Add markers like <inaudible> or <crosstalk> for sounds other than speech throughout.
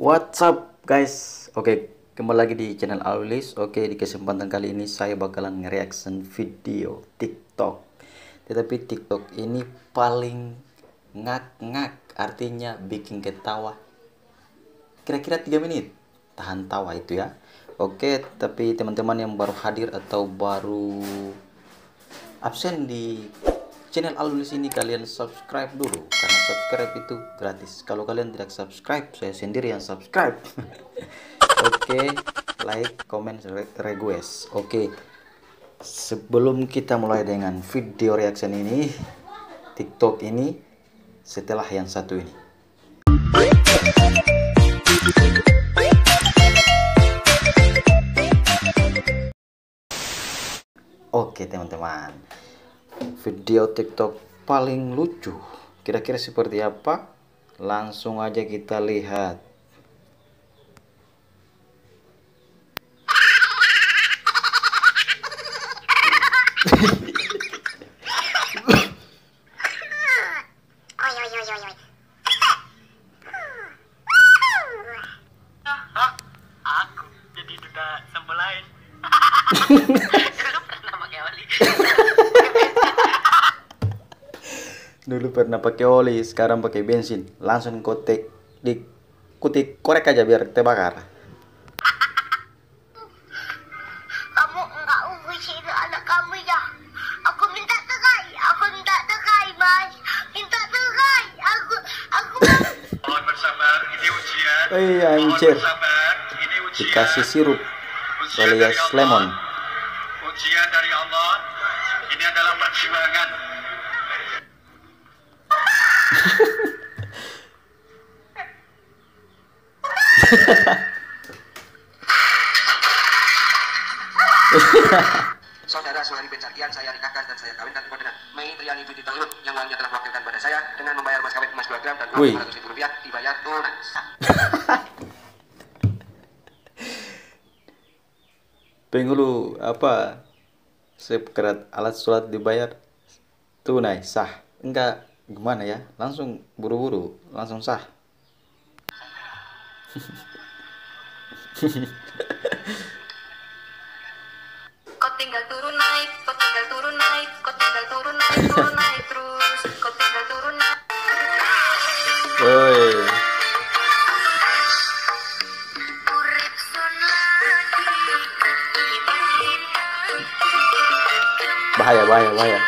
What's up guys? Oke, kembali lagi di channel Aulis. Oke, di kesempatan kali ini saya bakalan nge-reaction video TikTok. Tetapi TikTok ini paling ngak-ngak, artinya bikin ketawa. Kira-kira 3 menit. Tahan tawa itu ya. Oke, tapi teman-teman yang baru hadir atau baru absen di channel Alulis ini kalian subscribe dulu karena subscribe itu gratis. Kalau kalian tidak subscribe saya sendiri yang subscribe. <laughs> Oke okay, like comment request. Oke okay. sebelum kita mulai dengan video reaction ini tiktok ini setelah yang satu ini. Oke teman-teman video TikTok paling lucu kira-kira seperti apa? Langsung aja kita lihat. <laughs> Aku jadi sembelain <laughs> dulu pernah pakai oli sekarang pakai bensin langsung kotek di kutik korek aja biar terbakar Kamu enggak usir anak kamu ya. Aku minta terai, aku minta terai, Mas. Minta terai. Aku aku mohon bersabar ini ujian Eh, mohon anjir. bersabar ini ujian dikasih sirup ujian alias lemon ujian dari Allah ini adalah perjuangan Saudara Suhari bin Sarkian saya nikahkan dan saya kawinkan kepada Mei Triani Binti Toyib yang uangnya telah mewakilkan pada saya dengan membayar mas kawin emas 2 gram dan uang Wih. 500 ribu rupiah dibayar tunai. <laughs> Sah. penghulu apa sekerat alat sholat dibayar tunai sah enggak gimana ya? Langsung buru-buru langsung sah. Kau tinggal turun naik, kau tinggal turun naik, kau tinggal turun naik, turun naik terus. Kau tinggal turun naik. woi. Bahaya bahaya bahaya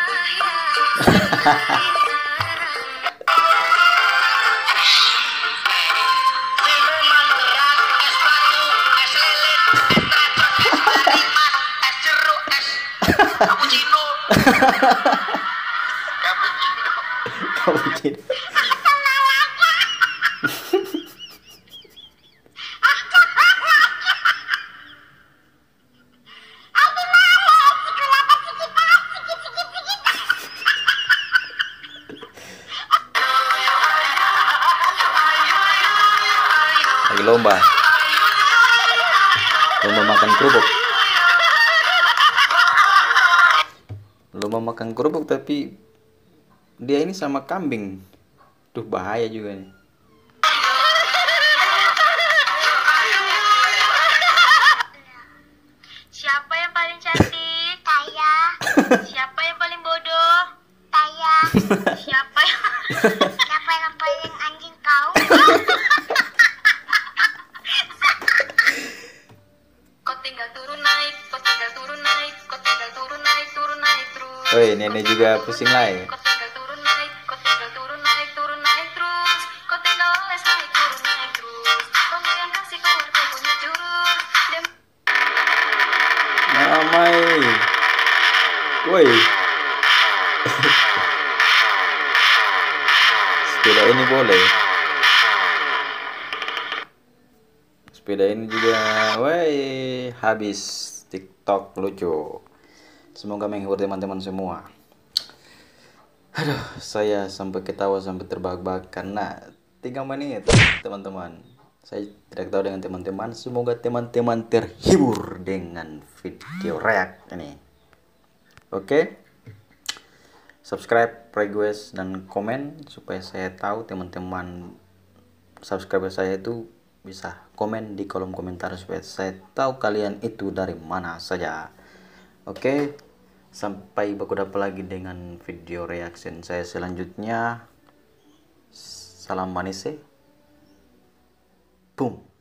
lagi lomba. Lomba makan kerupuk. Lomba makan kerupuk tapi dia ini sama kambing tuh bahaya juga nih Siapa yang paling cantik? Saya. <laughs> Siapa yang paling bodoh? Saya. <laughs> Siapa yang Siapa yang paling anjing kau? <laughs> kau tinggal turun naik, kau tinggal turun naik, kau tinggal turun naik, turun naik terus. Woi, nenek juga pusing lah ya. Ramai. Woi. Sepeda ini boleh. Sepeda ini juga, woi, habis TikTok lucu. Semoga menghibur teman-teman semua. Aduh, saya sampai ketawa sampai terbahak-bahak karena 3 menit, teman-teman. Saya tidak tahu dengan teman-teman. Semoga teman-teman terhibur dengan video react ini. Oke. Subscribe, request dan komen supaya saya tahu teman-teman subscriber saya itu bisa komen di kolom komentar supaya saya tahu kalian itu dari mana saja oke sampai baku dapat lagi dengan video reaction saya selanjutnya salam manis Alaikum.